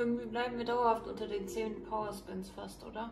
Irgendwie bleiben wir dauerhaft unter den 10 Power Spins fast, oder?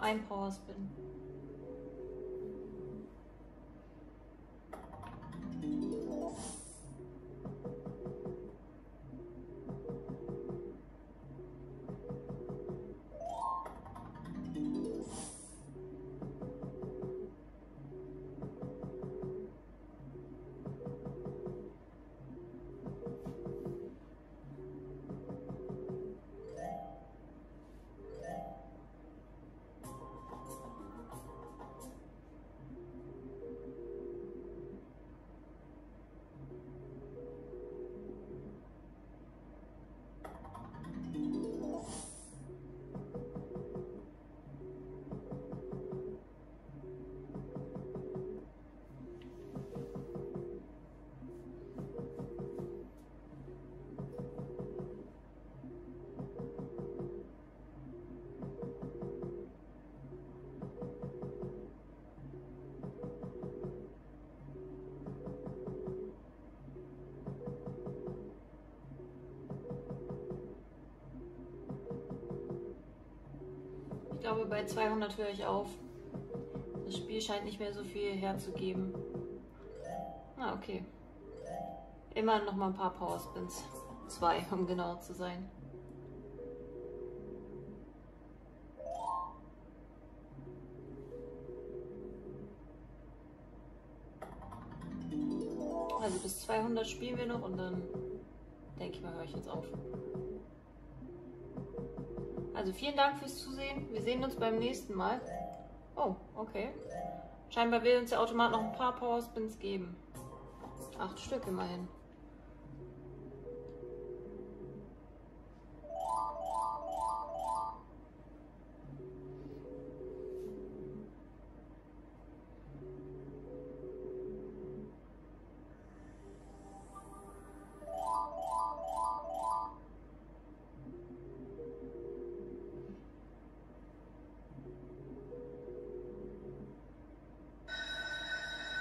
Nur noch ein glaube, bei 200 höre ich auf. Das Spiel scheint nicht mehr so viel herzugeben. Ah, okay. Immer noch mal ein paar Power Spins. Zwei, um genauer zu sein. Also bis 200 spielen wir noch und dann denke ich mal, höre ich jetzt auf. Also vielen Dank fürs Zusehen. Wir sehen uns beim nächsten Mal. Oh, okay. Scheinbar will uns der Automat noch ein paar Power Spins geben. Acht Stück immerhin.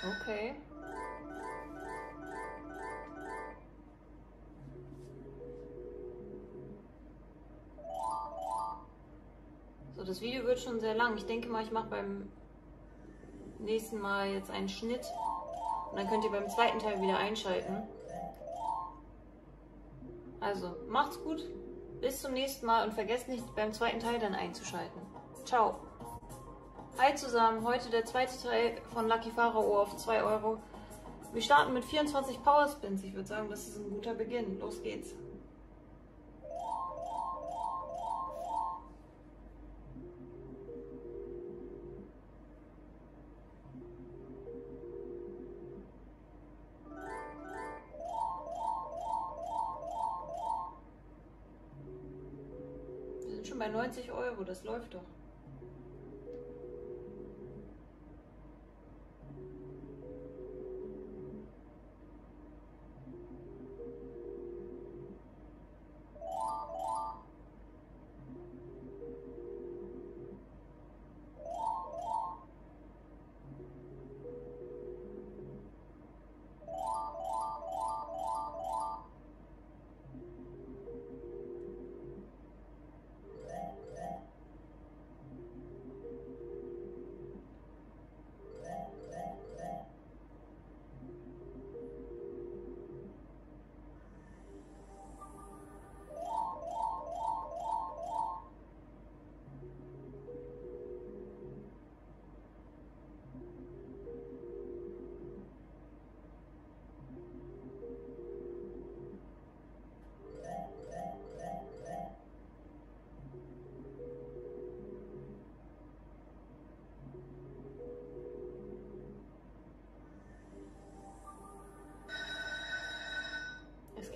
Okay. So, das Video wird schon sehr lang. Ich denke mal, ich mache beim nächsten Mal jetzt einen Schnitt. Und dann könnt ihr beim zweiten Teil wieder einschalten. Also, macht's gut. Bis zum nächsten Mal und vergesst nicht, beim zweiten Teil dann einzuschalten. Ciao. Hi zusammen, heute der zweite Teil von Lucky Pharao auf 2 Euro. Wir starten mit 24 Power Spins. Ich würde sagen, das ist ein guter Beginn. Los geht's. Wir sind schon bei 90 Euro, das läuft doch.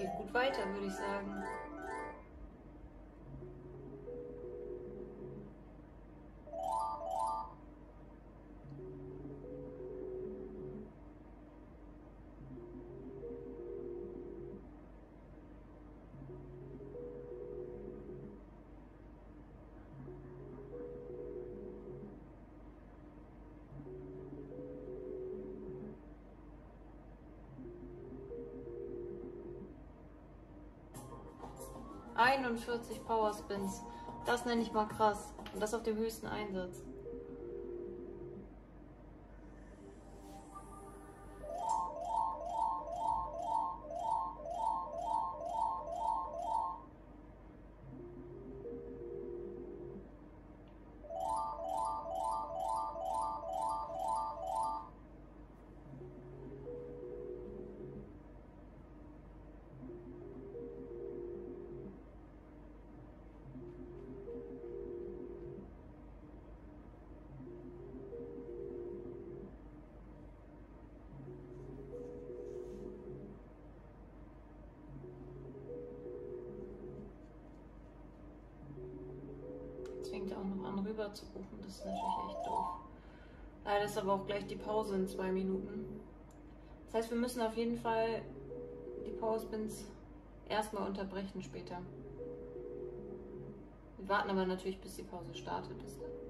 geht gut weiter, würde ich sagen. 41 Power Spins. Das nenne ich mal krass. Und das auf dem höchsten Einsatz. Fängt auch noch an rüber zu buchen. Das ist natürlich echt doof. Leider ist aber auch gleich die Pause in zwei Minuten. Das heißt, wir müssen auf jeden Fall die Powerspins erstmal unterbrechen später. Wir warten aber natürlich, bis die Pause startet. Bis dahin.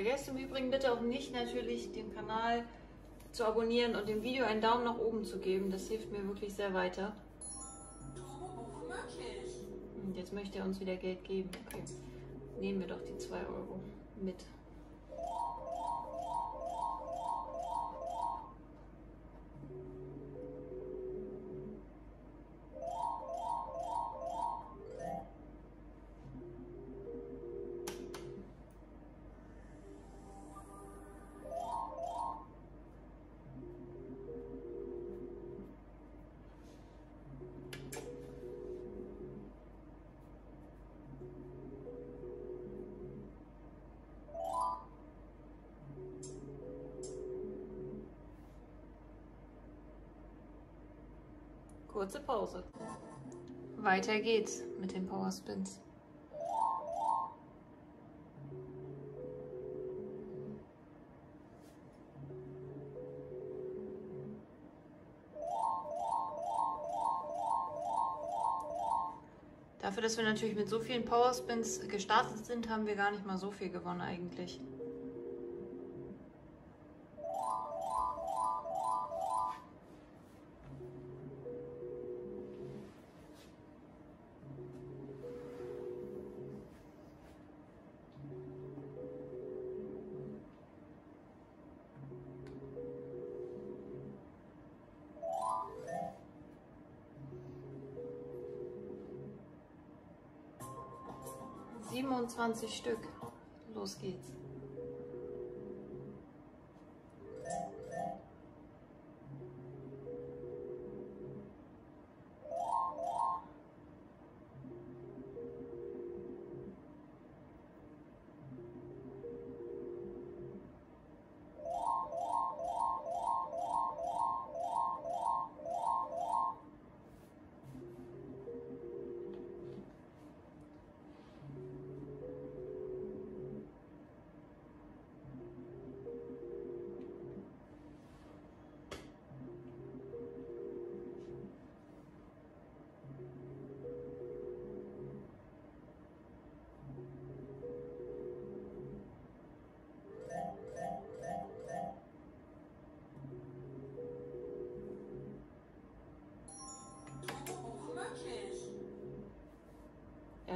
Vergesst im Übrigen bitte auch nicht natürlich den Kanal zu abonnieren und dem Video einen Daumen nach oben zu geben. Das hilft mir wirklich sehr weiter. Und jetzt möchte er uns wieder Geld geben. Okay. Nehmen wir doch die 2 Euro mit. Kurze Pause. Weiter geht's mit den Power Spins. Dafür, dass wir natürlich mit so vielen Power Spins gestartet sind, haben wir gar nicht mal so viel gewonnen eigentlich. 27 Stück. Los geht's.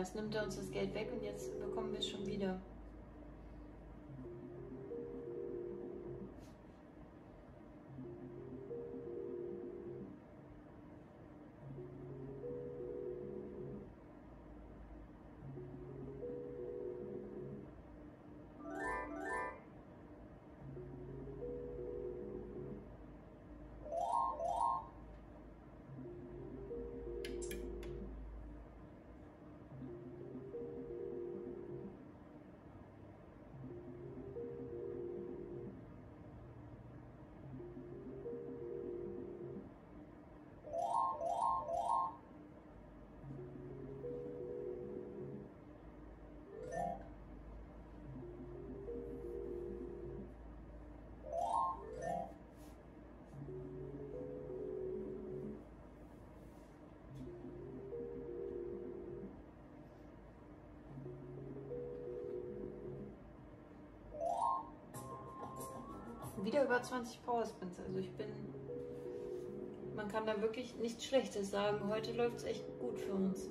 Erst nimmt er uns das Geld weg und jetzt bekommen wir es schon wieder. Wieder über 20 Powerspins. Also ich bin. Man kann da wirklich nichts Schlechtes sagen. Heute läuft es echt gut für uns.